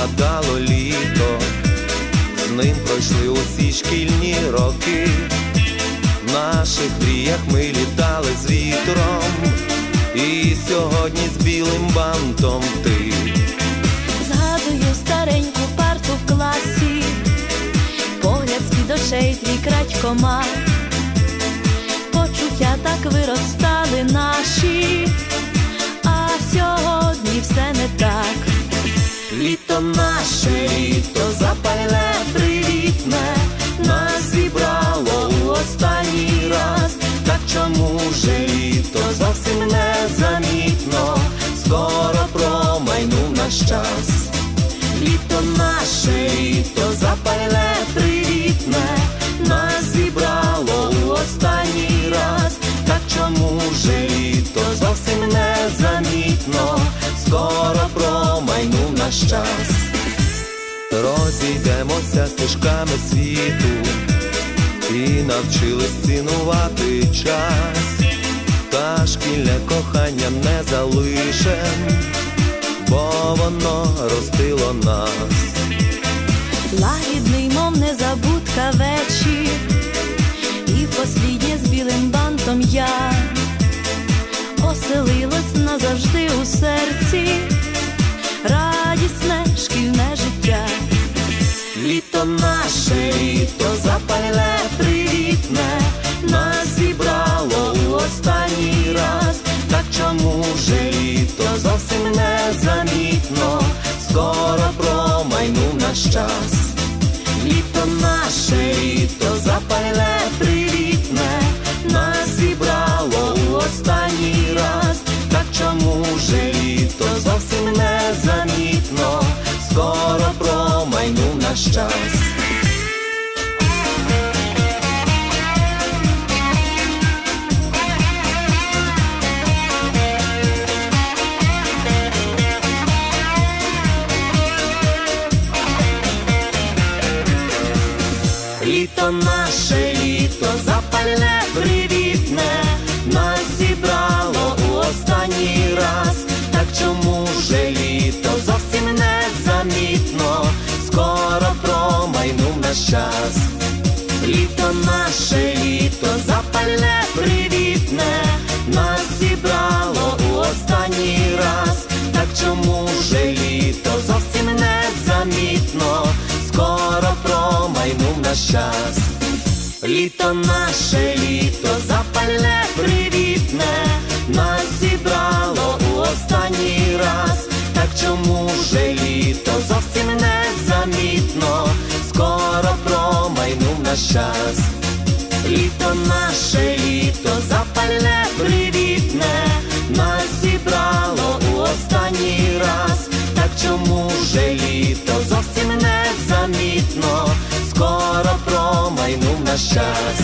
згадало літо, з ним пройшли усі шкільні роки, в наших мріях ми літали з вітром, і сьогодні з білим бантом ти. Згадую стареньку парту в класі, погляд з під очей твій крадькома, почуття так виростали наші, а сьогодні все не так. Літо наше літо запале привітне, нас зібрало у останній раз. Так чому же наш час. Розійдемося стежками світу і навчились цінувати час, та шкільне кохання не залишем, бо воно ростило нас. Лагідний, мов незабудка вечір, і посліднє з білим бантом я оселилась назавжди у серці, запале привітне, Літо наше літо запальне привітне, нас зібрало у останній раз. Так чому же літо зовсім незамітно, скоро промайнув наш час. Літо наше літо запальне привітне, нас зібрало у останній раз. Так чому наш час. Літо наше літо запальне привітне, нас зібрало у останній раз. Так чому же літо зовсім незамітно, скоро промайнув наш час. Літо наше літо запальне привітне, нас зібрало у останній раз. Так чому же літо зовсім незамітно, скоро промайнув наш час.